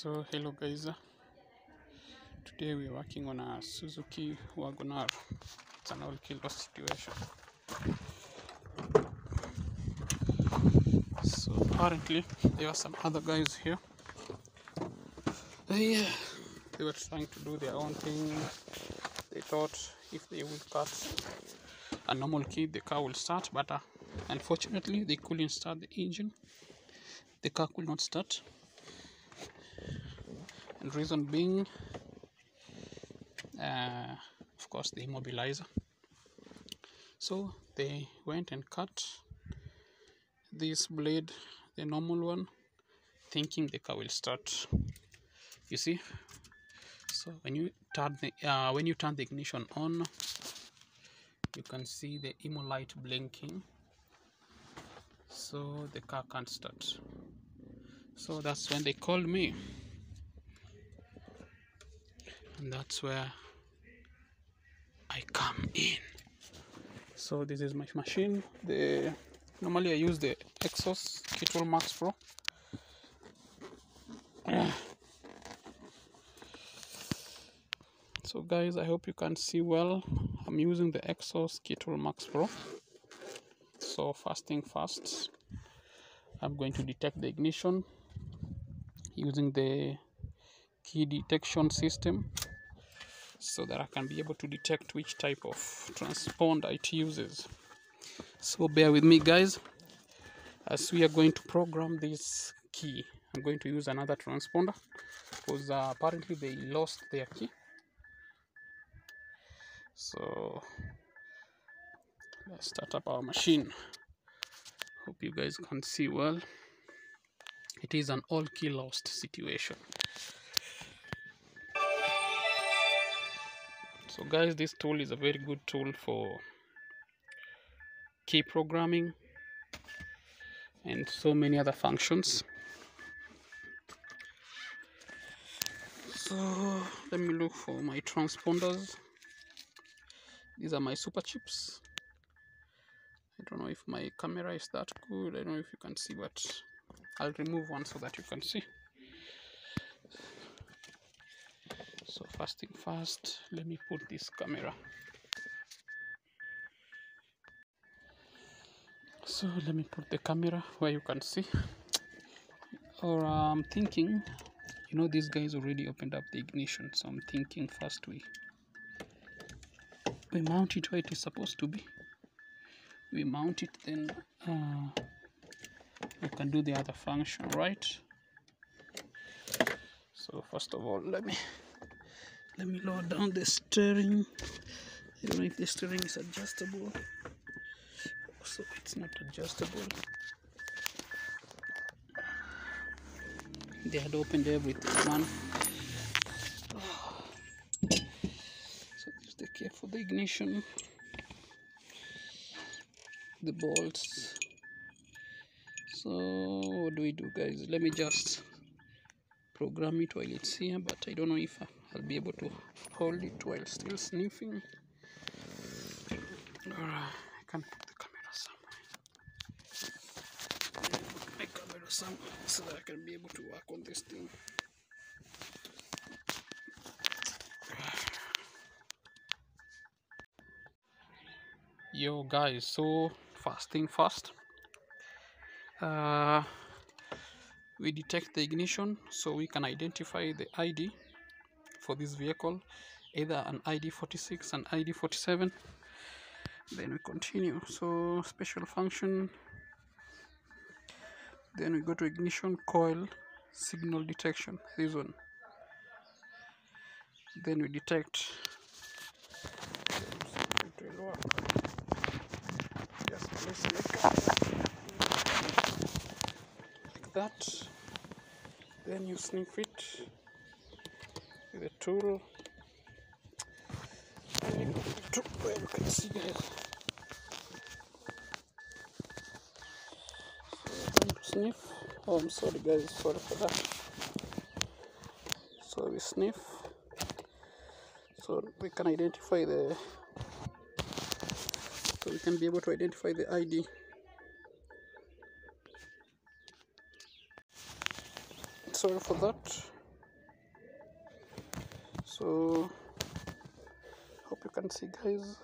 So hello guys, today we are working on a Suzuki Wagoner. It's an all kilo situation. So apparently there are some other guys here. They, they were trying to do their own thing. They thought if they will cut a normal key, the car will start. But uh, unfortunately, they couldn't start the engine. The car could not start and reason being uh, of course the immobilizer. So they went and cut this blade the normal one thinking the car will start. You see? So when you turn the uh, when you turn the ignition on you can see the immo light blinking. So the car can't start. So that's when they called me and that's where I come in. So this is my machine. The normally I use the Xhorse Keytool Max Pro. So guys, I hope you can see well. I'm using the Xhorse Keytool Max Pro. So first thing first, I'm going to detect the ignition using the key detection system so that I can be able to detect which type of transponder it uses. So bear with me guys as we are going to program this key. I'm going to use another transponder because uh, apparently they lost their key. So let's start up our machine. Hope you guys can see well. It is an all key lost situation. So guys this tool is a very good tool for key programming and so many other functions. So let me look for my transponders. These are my super chips. I don't know if my camera is that good. I don't know if you can see but I'll remove one so that you can see so first thing first let me put this camera. So let me put the camera where you can see. Or I'm thinking you know these guys already opened up the ignition so I'm thinking first we we mount it where it is supposed to be. We mount it then uh, we can do the other function right? So first of all let me let me lower down the steering. I don't know if the steering is adjustable. So it's not adjustable. They had opened everything man. So there's the key for the ignition. The bolts. So what do we do guys? Let me just program it while it's here but I don't know if uh, I'll be able to hold it while still sniffing. Or I can put the camera somewhere. Put my camera somewhere so that I can be able to work on this thing. Yo guys so first thing first uh, we detect the ignition so we can identify the ID for this vehicle either an ID 46 and ID 47 then we continue. So special function then we go to ignition coil signal detection this one. Then we detect just place like that. Then you sniff it a tool. And you can see sniff. Oh I'm sorry guys. Sorry for that. So we sniff. So we can identify the so we can be able to identify the ID sorry for that so hope you can see guys.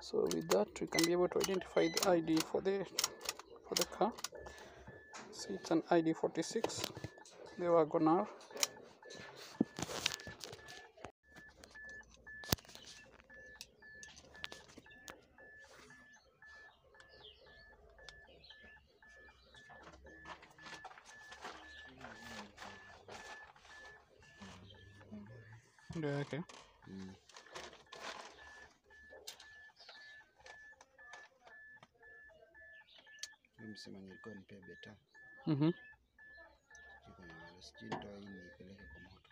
So with that we can be able to identify the id for the for the car. See it's an id 46 the wagoner ndio yake Mm. Msema nilikuwa nipee beta mhm Mm sijui nitoa hii niipeleke kwa moto.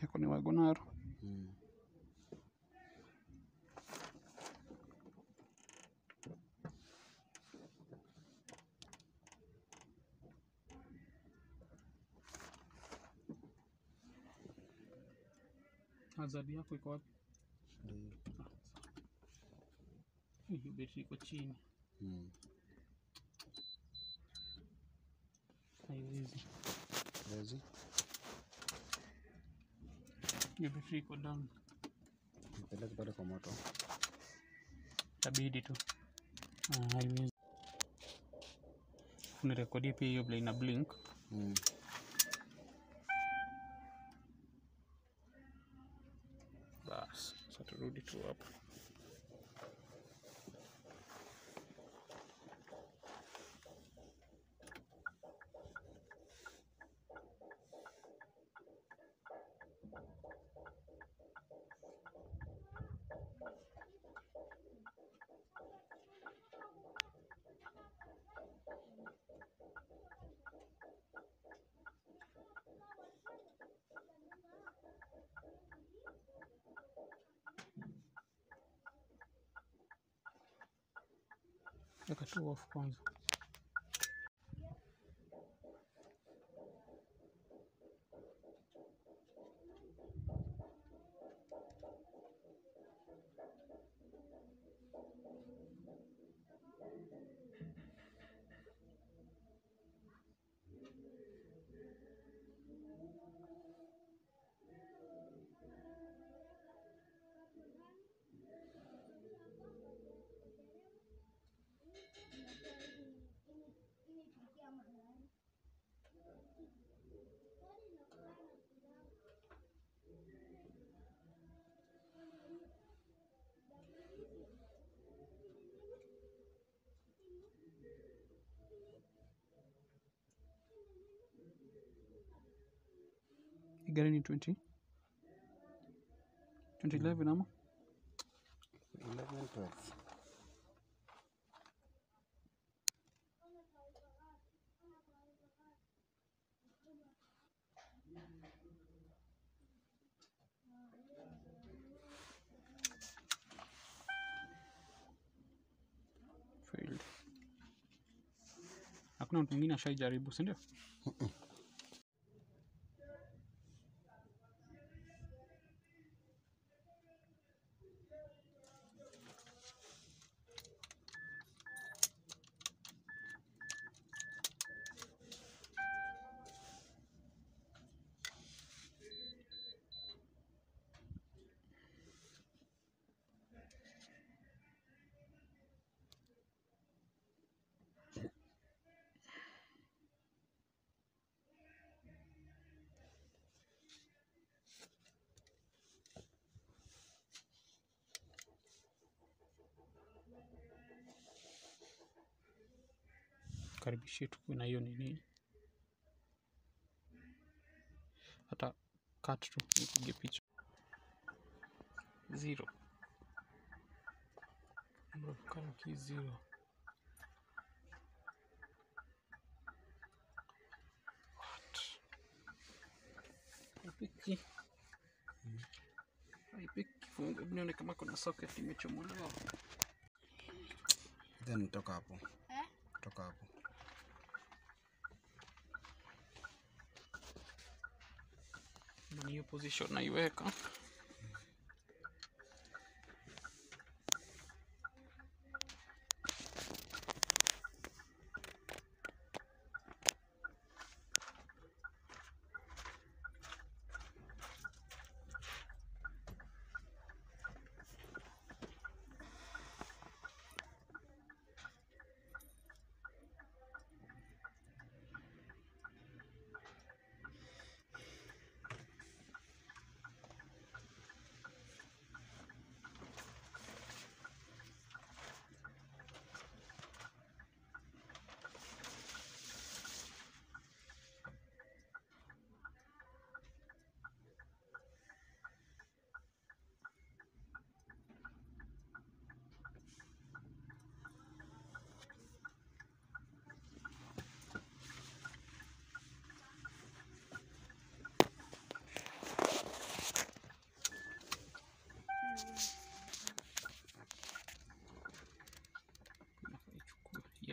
yako ni Wagunaro. Hmm. Hazadi yako iko wapi? Hiyo beti iko chini. Hmm. Haiwezi. Haiwezi. Hiyo betri iko down. Nipeleke pale kwa moto. tabidi tu. Ah, haiwezi unirekodie pia hiyo ina blink. Mm. bas sasa turudi tu hapo Закачу в конзу. Kwanza Hii gari ni 20 2011 ama? 11, 12. failed. Hakuna mtu mwingine ashaijaribu si ndio karibishie tukuwe na hiyo nini. Hata cut tu nipige picha. Zero. Color zero. What? Haipiki. Haipiki. Kama kuna socket imechomolewa. Then toka hapo. Eh? Toka hapo. мою позицию на.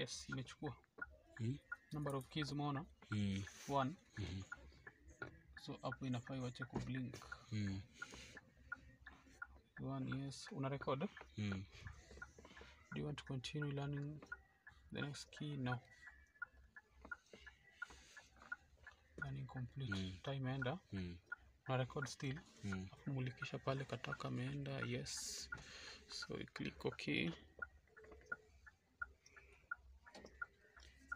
Yes imechukua Mm. number of keys umeona Mm. one mm. so hapo inafaa iwache kublink Mm. one yes una record Mm. do you want to continue learning the next key no learning complete Mm. time enda Mm. na record still Mm. Mulikisha pale kataka ameenda yes so click ok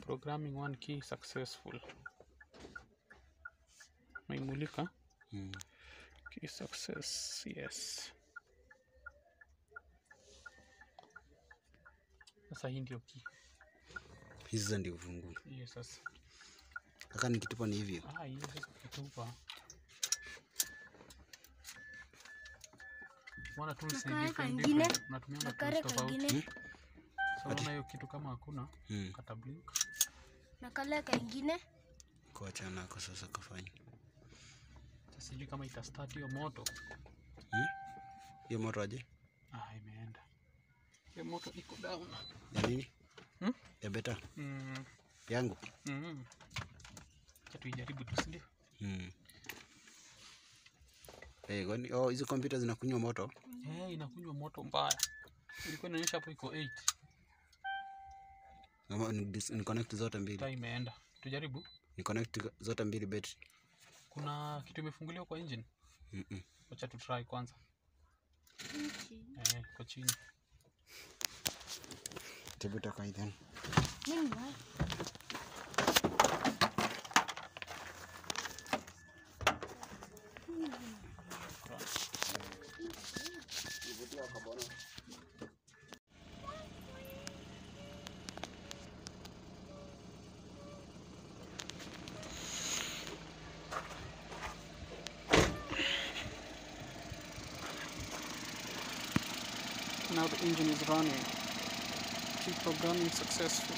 programming one key successful maimulika Mm. key success yes sasa hii ndio key Hizi za ndio fungu. hiyo sasa Kaka nikitupa ni hivyo. ah hiyo sasa kitupa Wana tools ni different, ingine, different. Unatumia na tools tofauti. So unaona hiyo kitu kama hakuna Mm. kata blink na kale kaingine Kuacha nako sasa kafanya. Sijui kama itastart hiyo moto hiyo Hiyo moto aje? ah imeenda hiyo moto iko down Ya nini? Hmm? Ya beta mm. yangu. mm. Tuijaribu tu sindio Mm. Eh, kwani oh, hizo kompyuta zinakunywa moto? Eh, inakunywa moto mbaya ilikuwa inaonyesha hapo iko 8 Ama ni, connect zote mbili. Time imeenda tujaribu Ni connect zote mbili betri. kuna kitu imefunguliwa kwa engine Mm -mm. wacha tu try kwanza eh, kwa chini Tebu toka hii then. mimi the engine is running key programming successful